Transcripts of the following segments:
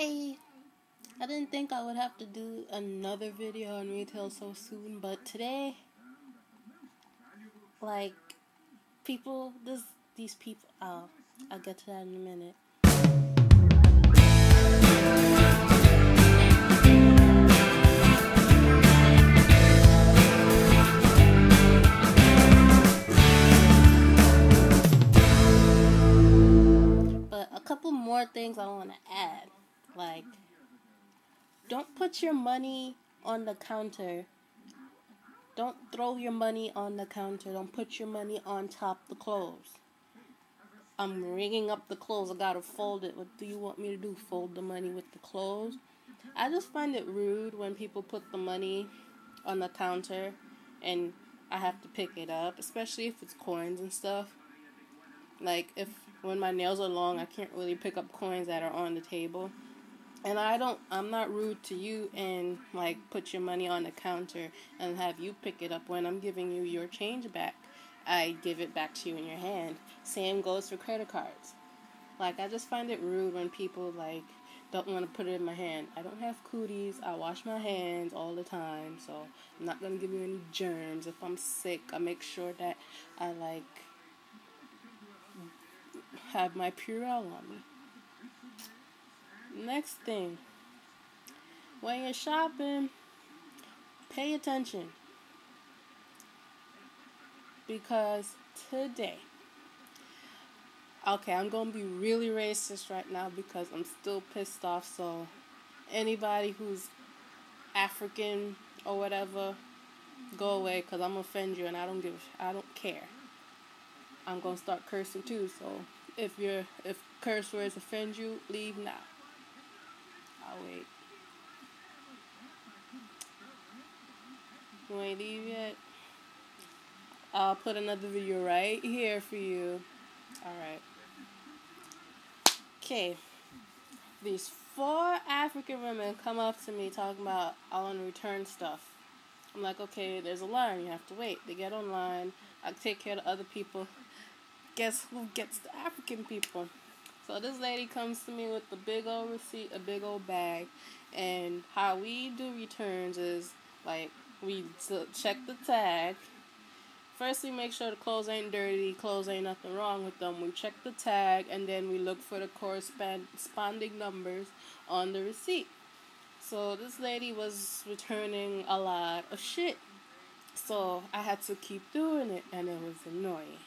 Hey, I didn't think I would have to do another video on retail so soon, but today, like, people, this, these people, oh, I'll get to that in a minute. But a couple more things I want to. Like, don't put your money on the counter. Don't throw your money on the counter. Don't put your money on top the clothes. I'm ringing up the clothes. I gotta fold it. What do you want me to do? Fold the money with the clothes? I just find it rude when people put the money on the counter and I have to pick it up, especially if it's coins and stuff. Like if when my nails are long, I can't really pick up coins that are on the table. And I don't I'm not rude to you and like put your money on the counter and have you pick it up when I'm giving you your change back. I give it back to you in your hand. Same goes for credit cards. Like I just find it rude when people like don't want to put it in my hand. I don't have cooties. I wash my hands all the time, so I'm not gonna give you any germs. If I'm sick, I make sure that I like have my Purell on me. Next thing, when you're shopping, pay attention. Because today, okay, I'm going to be really racist right now because I'm still pissed off. So, anybody who's African or whatever, go away because I'm gonna offend you and I don't give, I don't care. I'm gonna start cursing too. So, if you're, if curse words offend you, leave now. Wait. You ain't leave yet? I'll put another video right here for you. Alright. Okay. These four African women come up to me talking about I want to return stuff. I'm like, okay, there's a line. You have to wait. They get online. I take care of other people. Guess who gets the African people? So this lady comes to me with a big old receipt, a big old bag, and how we do returns is like we check the tag. First, we make sure the clothes ain't dirty, clothes ain't nothing wrong with them. We check the tag, and then we look for the corresponding numbers on the receipt. So this lady was returning a lot of shit. So I had to keep doing it, and it was annoying.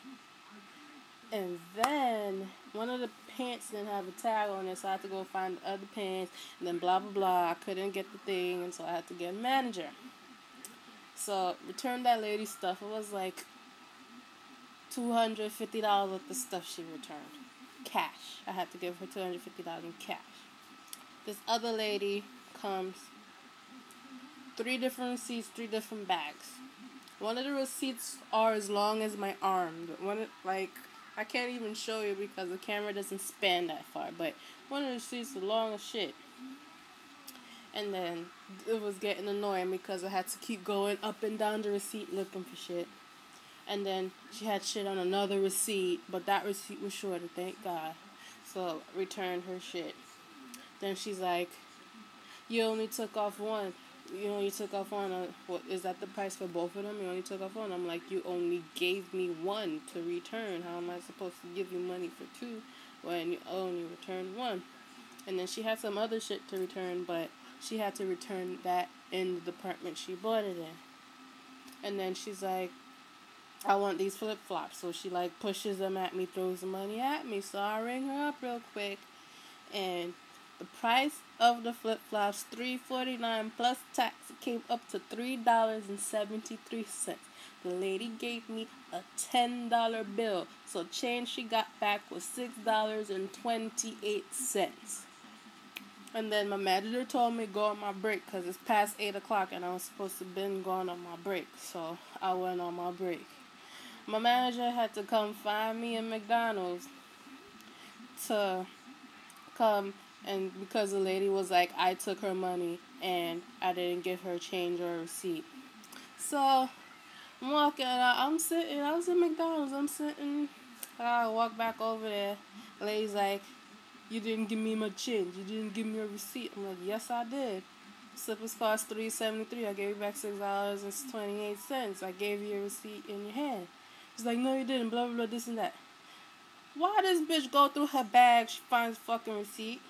And then one of the pants didn't have a tag on it, so I had to go find the other pants. And then blah blah blah. I couldn't get the thing, and so I had to get a manager. So returned that lady stuff. It was like two hundred fifty dollars worth of stuff she returned, cash. I had to give her two hundred fifty dollars in cash. This other lady comes. Three different receipts, three different bags. One of the receipts are as long as my arm. One like I can't even show you because the camera doesn't span that far. But one of the receipts is long as shit. And then it was getting annoying because I had to keep going up and down the receipt looking for shit. And then she had shit on another receipt, but that receipt was shorter, thank God. So returned her shit. Then she's like, "You only took off one. You only took off one. Uh, what is that the price for both of them? You only took off one." I'm like, "You only gave me one to return. How am I supposed to give you money for two when you only returned one?" And then she had some other shit to return, but she had to return that in the department she bought it in. And then she's like, I want these flip flops. So she like pushes them at me, throws the money at me. So I ring her up real quick. And the price of the flip flops, three forty nine plus tax, came up to three dollars and seventy three cents. The lady gave me a ten dollar bill. So change she got back was six dollars and twenty eight cents. And then my manager told me go on my break because it's past 8 o'clock and I was supposed to been going on my break. So I went on my break. My manager had to come find me in McDonald's to come and because the lady was like I took her money and I didn't give her change or receipt. So I'm walking I'm sitting, I was in McDonald's, I'm sitting, I walk back over there. The lady's like, you didn't give me my change. You didn't give me a receipt. I'm like, yes, I did. Slippers cost three seventy three. I gave you back six dollars and twenty eight cents. I gave you a receipt in your hand. She's like, no, you didn't. Blah blah blah. This and that. Why does bitch go through her bag? She finds fucking receipt.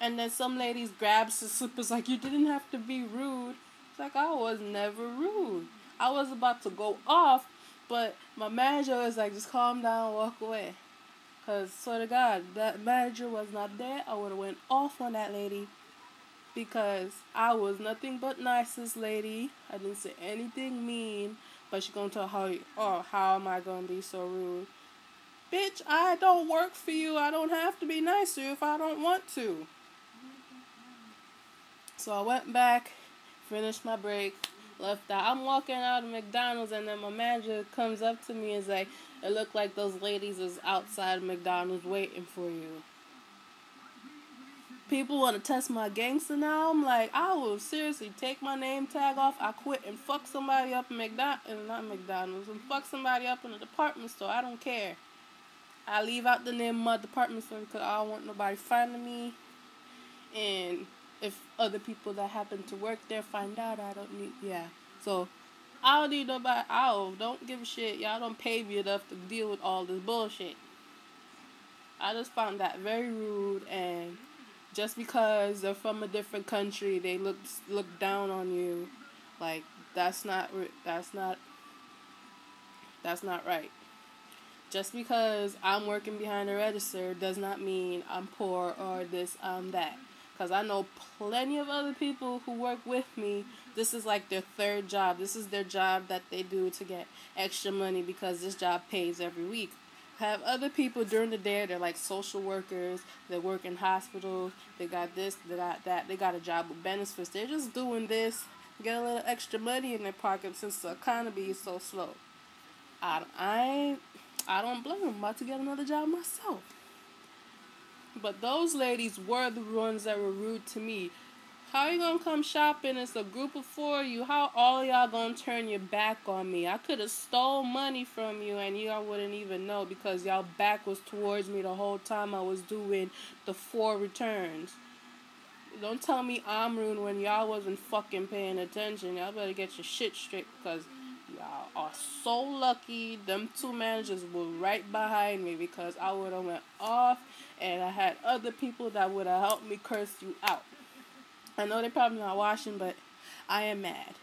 And then some ladies grabs the slippers like you didn't have to be rude. It's like I was never rude. I was about to go off, but my manager was like, just calm down, walk away. Cause swear to God, that manager was not there. I would have went off on that lady. Because I was nothing but nicest lady. I didn't say anything mean. But she gonna tell how oh how am I gonna be so rude? Bitch, I don't work for you. I don't have to be nice to you if I don't want to. So I went back, finished my break, left out. I'm walking out of McDonald's and then my manager comes up to me and is like, It looked like those ladies is outside McDonald's waiting for you. People want to test my gangster now. I'm like, I will seriously take my name tag off. I quit and fuck somebody up in McDonald's, not McDonald's, and fuck somebody up in a department store. I don't care. I leave out the name of my department store because I don't want nobody finding me. And if other people that happen to work there find out, I don't need, yeah. So, I don't need nobody, I don't give a shit. Y'all don't pay me enough to deal with all this bullshit. I just found that very rude and just because they're from a different country, they look look down on you. Like that's not that's not that's not right. Just because I'm working behind a register does not mean I'm poor or this um that. Cause I know plenty of other people who work with me. This is like their third job. This is their job that they do to get extra money because this job pays every week. Have other people during the day they're like social workers they work in hospitals they got this they got that they got a job with benefits. They're just doing this get a little extra money in their pocket since the economy is so slow. I i i don't blame them I'm about to get another job myself but those ladies were the ones that were rude to me how you gonna come shopping? It's a group of four of you. How all y'all gonna turn your back on me? I could have stole money from you and y'all wouldn't even know because y'all back was towards me the whole time I was doing the four returns. Don't tell me I'm rude when y'all wasn't fucking paying attention. Y'all better get your shit straight because y'all are so lucky. Them two managers were right behind me because I would have went off and I had other people that would have helped me curse you out. I know they're probably not watching, but I am mad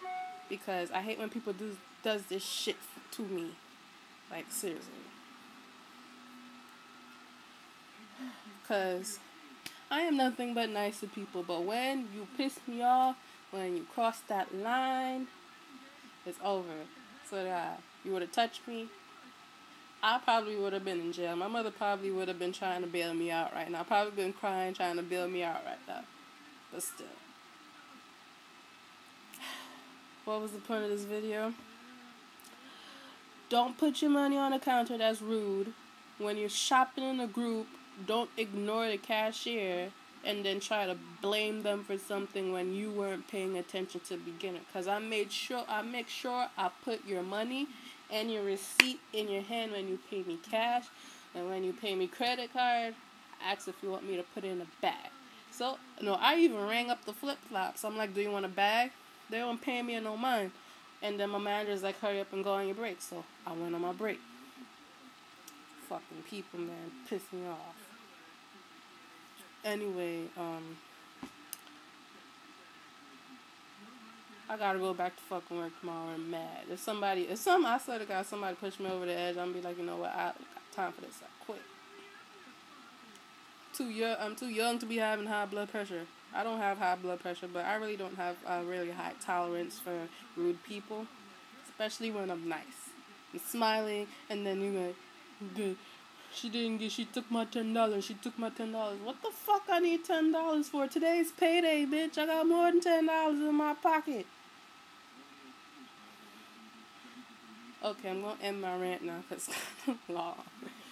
because I hate when people do does this shit to me. Like seriously. Cause I am nothing but nice to people, but when you piss me off, when you cross that line, it's over. So that you would have touched me, I probably would have been in jail. My mother probably would have been trying to bail me out right now. Probably been crying, trying to bail me out right now. But still. What was the point of this video? Don't put your money on the counter, that's rude. When you're shopping in a group, don't ignore the cashier and then try to blame them for something when you weren't paying attention to begin it. Cause I made sure I make sure I put your money and your receipt in your hand when you pay me cash, and when you pay me credit card, ask if you want me to put it in a bag. So no, I even rang up the flip flops. I'm like, do you want a bag? They don't pay me no mind. And then my manager's like, hurry up and go on your break. So I went on my break. Fucking people, man, piss me off. Anyway, um, I gotta go back to fucking work tomorrow. I'm mad. If somebody, if some, I swear to God, somebody push me over the edge, I'm gonna be like, you know what, I got time for this. I quit. Too young. I'm too young to be having high blood pressure. I don't have high blood pressure, but I really don't have a really high tolerance for rude people, especially when I'm nice. I'm smiling, and then you're like, she didn't get, she took my $10, she took my $10. What the fuck I need $10 for? Today's payday, bitch. I got more than $10 in my pocket. Okay, I'm gonna end my rant now because long.